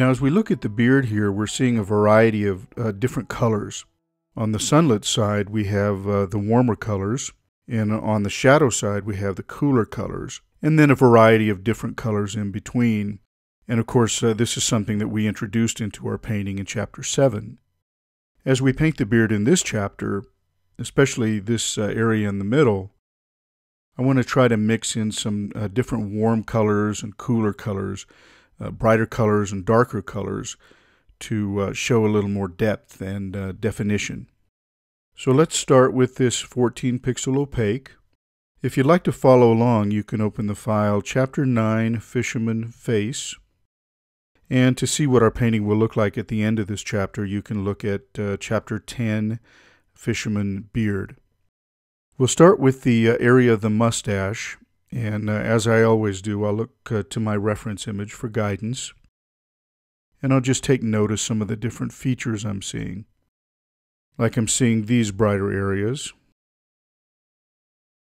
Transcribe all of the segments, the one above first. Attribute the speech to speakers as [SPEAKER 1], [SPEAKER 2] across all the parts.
[SPEAKER 1] Now, as we look at the beard here, we're seeing a variety of uh, different colors. On the sunlit side, we have uh, the warmer colors, and on the shadow side, we have the cooler colors, and then a variety of different colors in between. And of course, uh, this is something that we introduced into our painting in chapter 7. As we paint the beard in this chapter, especially this uh, area in the middle, I want to try to mix in some uh, different warm colors and cooler colors, uh, brighter colors and darker colors to uh, show a little more depth and uh, definition. So let's start with this 14 pixel opaque. If you'd like to follow along, you can open the file Chapter 9 Fisherman Face. And to see what our painting will look like at the end of this chapter, you can look at uh, Chapter 10 Fisherman Beard. We'll start with the uh, area of the mustache, and uh, as I always do, I'll look uh, to my reference image for guidance, and I'll just take note of some of the different features I'm seeing. Like I'm seeing these brighter areas,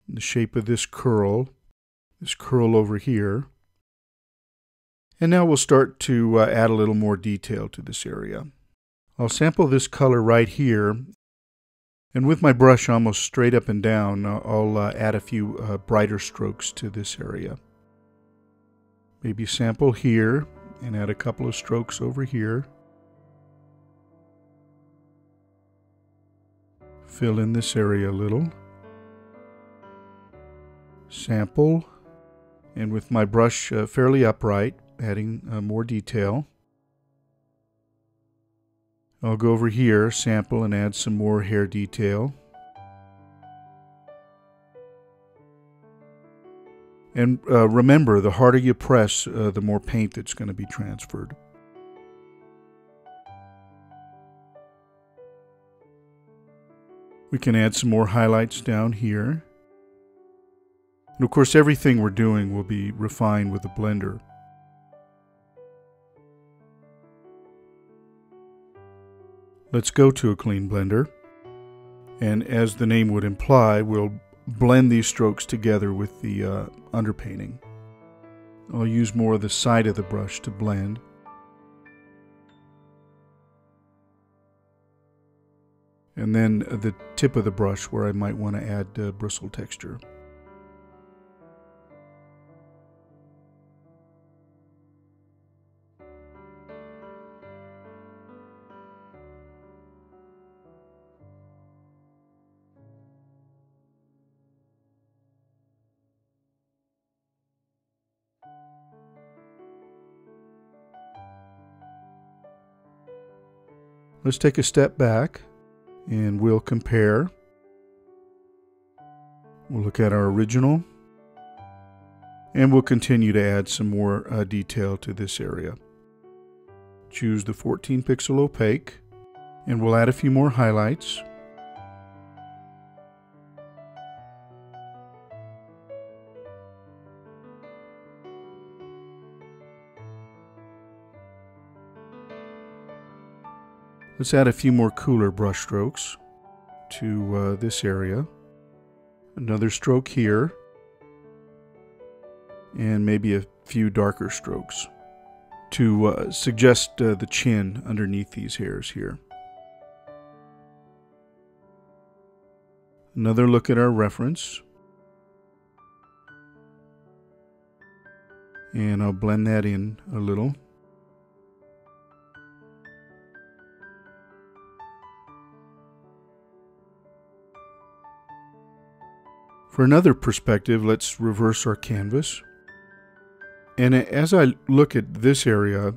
[SPEAKER 1] the shape of this curl, this curl over here. And now we'll start to uh, add a little more detail to this area. I'll sample this color right here and with my brush almost straight up and down, uh, I'll uh, add a few uh, brighter strokes to this area. Maybe sample here and add a couple of strokes over here. Fill in this area a little. Sample, and with my brush uh, fairly upright, adding uh, more detail. I'll go over here, sample, and add some more hair detail. And uh, remember, the harder you press, uh, the more paint that's going to be transferred. We can add some more highlights down here. And of course, everything we're doing will be refined with a blender. Let's go to a clean blender. And as the name would imply, we'll blend these strokes together with the uh, underpainting. I'll use more of the side of the brush to blend. And then the tip of the brush where I might want to add uh, bristle texture. Let's take a step back and we'll compare. We'll look at our original and we'll continue to add some more uh, detail to this area. Choose the 14 pixel opaque and we'll add a few more highlights. Let's add a few more cooler brush strokes to uh, this area. Another stroke here. And maybe a few darker strokes to uh, suggest uh, the chin underneath these hairs here. Another look at our reference. And I'll blend that in a little. For another perspective, let's reverse our canvas. And as I look at this area,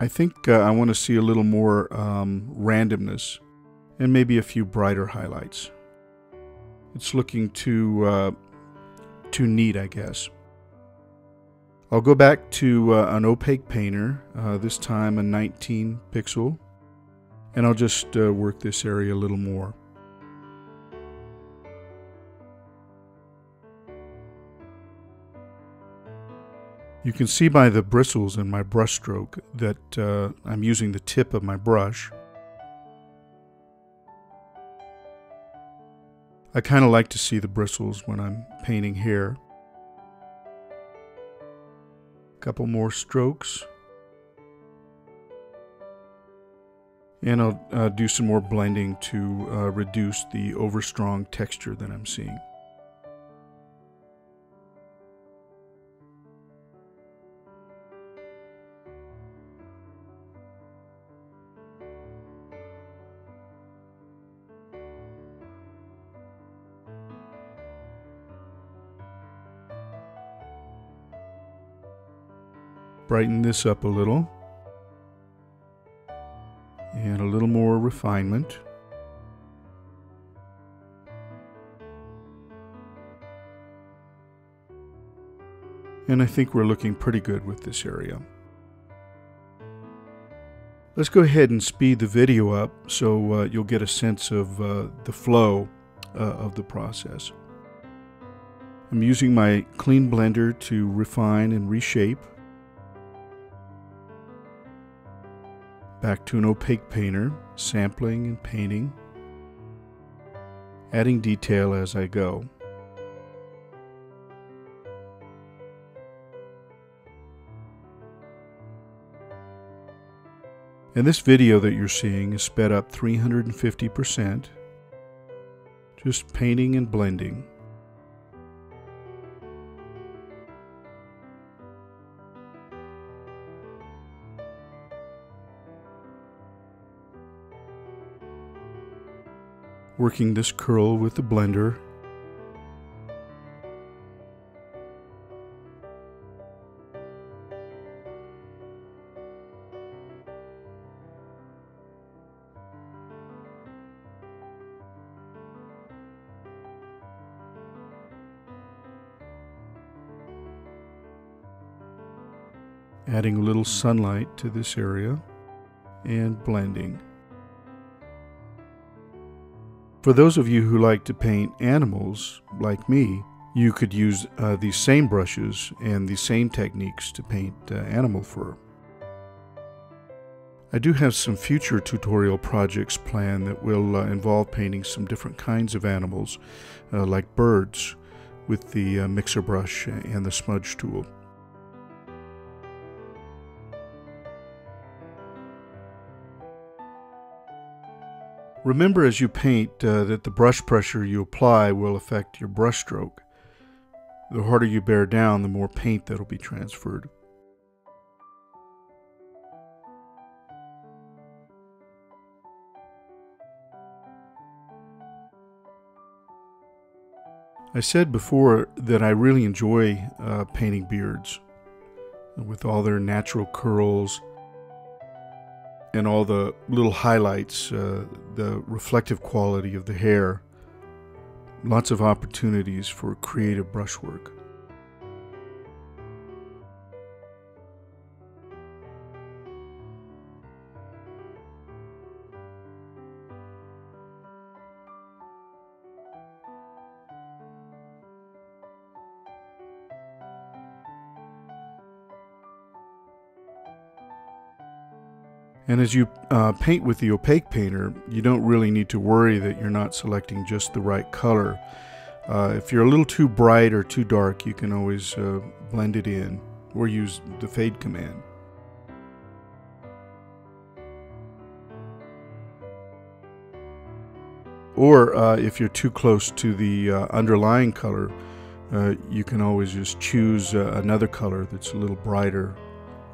[SPEAKER 1] I think uh, I want to see a little more um, randomness and maybe a few brighter highlights. It's looking too, uh, too neat, I guess. I'll go back to uh, an opaque painter, uh, this time a 19 pixel, and I'll just uh, work this area a little more. You can see by the bristles in my brush stroke that uh, I'm using the tip of my brush. I kind of like to see the bristles when I'm painting hair. A couple more strokes. And I'll uh, do some more blending to uh, reduce the overstrong texture that I'm seeing. Brighten this up a little and a little more refinement. And I think we're looking pretty good with this area. Let's go ahead and speed the video up so uh, you'll get a sense of uh, the flow uh, of the process. I'm using my clean blender to refine and reshape. Back to an opaque painter, sampling and painting, adding detail as I go. And this video that you're seeing is sped up 350%, just painting and blending. Working this curl with the blender. Adding a little sunlight to this area and blending. For those of you who like to paint animals, like me, you could use uh, these same brushes and these same techniques to paint uh, animal fur. I do have some future tutorial projects planned that will uh, involve painting some different kinds of animals, uh, like birds, with the uh, mixer brush and the smudge tool. Remember as you paint uh, that the brush pressure you apply will affect your brush stroke. The harder you bear down, the more paint that will be transferred. I said before that I really enjoy uh, painting beards with all their natural curls and all the little highlights, uh, the reflective quality of the hair, lots of opportunities for creative brushwork. And as you uh, paint with the opaque painter, you don't really need to worry that you're not selecting just the right color. Uh, if you're a little too bright or too dark, you can always uh, blend it in or use the fade command. Or uh, if you're too close to the uh, underlying color, uh, you can always just choose another color that's a little brighter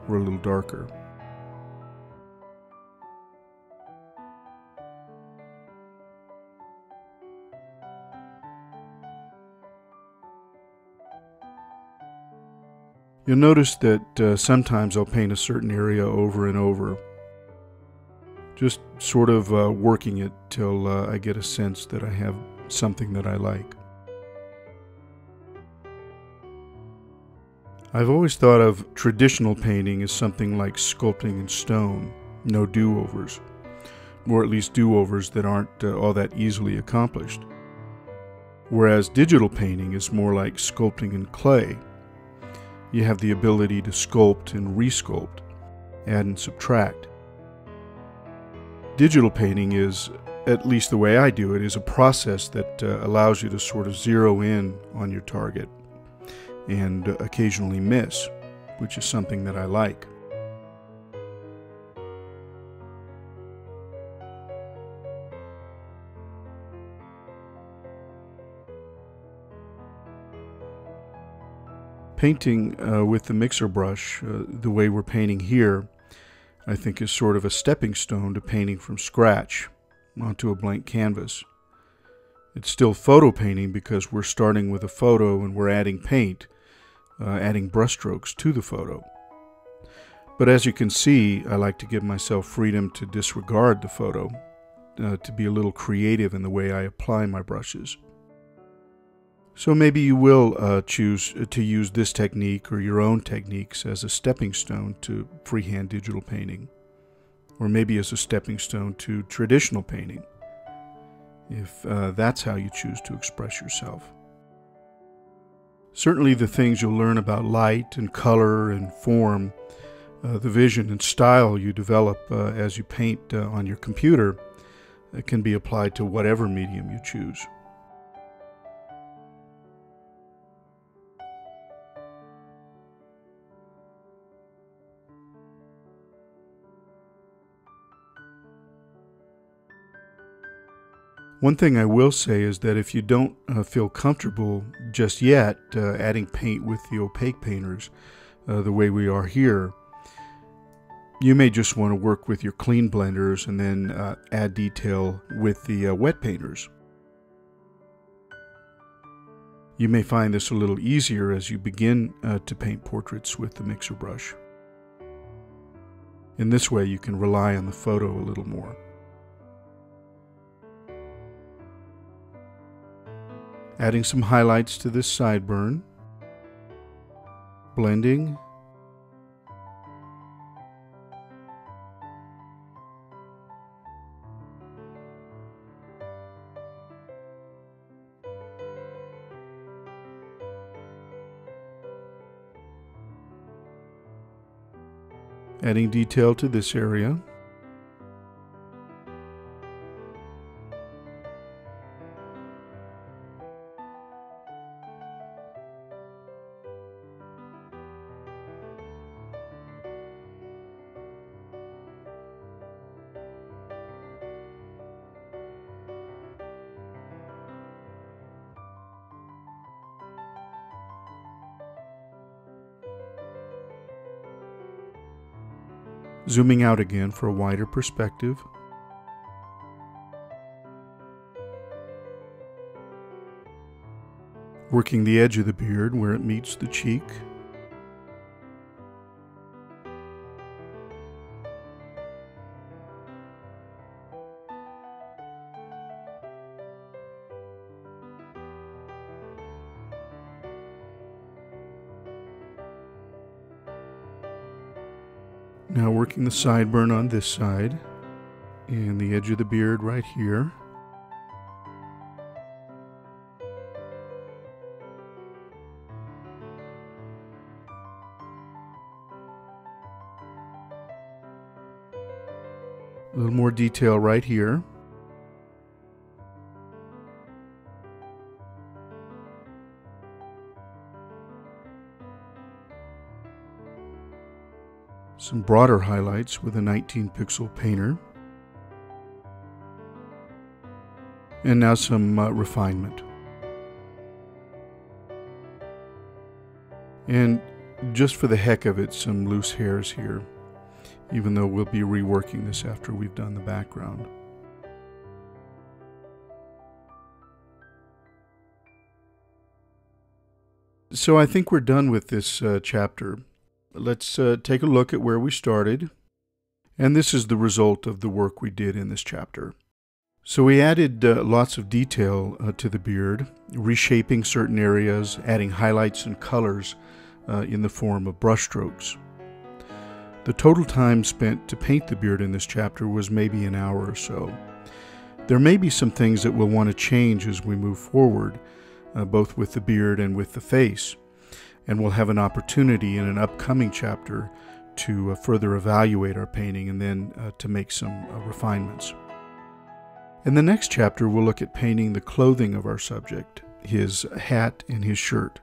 [SPEAKER 1] or a little darker. You'll notice that uh, sometimes I'll paint a certain area over and over, just sort of uh, working it till uh, I get a sense that I have something that I like. I've always thought of traditional painting as something like sculpting in stone, no do-overs, or at least do-overs that aren't uh, all that easily accomplished. Whereas digital painting is more like sculpting in clay, you have the ability to sculpt and resculpt, add and subtract. Digital painting is, at least the way I do it, is a process that uh, allows you to sort of zero in on your target and occasionally miss, which is something that I like. Painting uh, with the mixer brush, uh, the way we're painting here, I think is sort of a stepping stone to painting from scratch onto a blank canvas. It's still photo painting because we're starting with a photo and we're adding paint, uh, adding brushstrokes to the photo. But as you can see, I like to give myself freedom to disregard the photo, uh, to be a little creative in the way I apply my brushes. So maybe you will uh, choose to use this technique or your own techniques as a stepping stone to freehand digital painting, or maybe as a stepping stone to traditional painting, if uh, that's how you choose to express yourself. Certainly, the things you'll learn about light and color and form, uh, the vision and style you develop uh, as you paint uh, on your computer, uh, can be applied to whatever medium you choose. One thing I will say is that if you don't uh, feel comfortable just yet uh, adding paint with the opaque painters uh, the way we are here, you may just want to work with your clean blenders and then uh, add detail with the uh, wet painters. You may find this a little easier as you begin uh, to paint portraits with the mixer brush. In this way, you can rely on the photo a little more. Adding some highlights to this sideburn. Blending. Adding detail to this area. Zooming out again for a wider perspective. Working the edge of the beard where it meets the cheek. Now working the sideburn on this side and the edge of the beard right here. A little more detail right here. Some broader highlights with a 19 pixel painter, and now some uh, refinement. And just for the heck of it, some loose hairs here, even though we'll be reworking this after we've done the background. So I think we're done with this uh, chapter let's uh, take a look at where we started. And this is the result of the work we did in this chapter. So we added uh, lots of detail uh, to the beard, reshaping certain areas, adding highlights and colors uh, in the form of brushstrokes. The total time spent to paint the beard in this chapter was maybe an hour or so. There may be some things that we'll want to change as we move forward, uh, both with the beard and with the face and we'll have an opportunity in an upcoming chapter to uh, further evaluate our painting and then uh, to make some uh, refinements. In the next chapter, we'll look at painting the clothing of our subject, his hat and his shirt.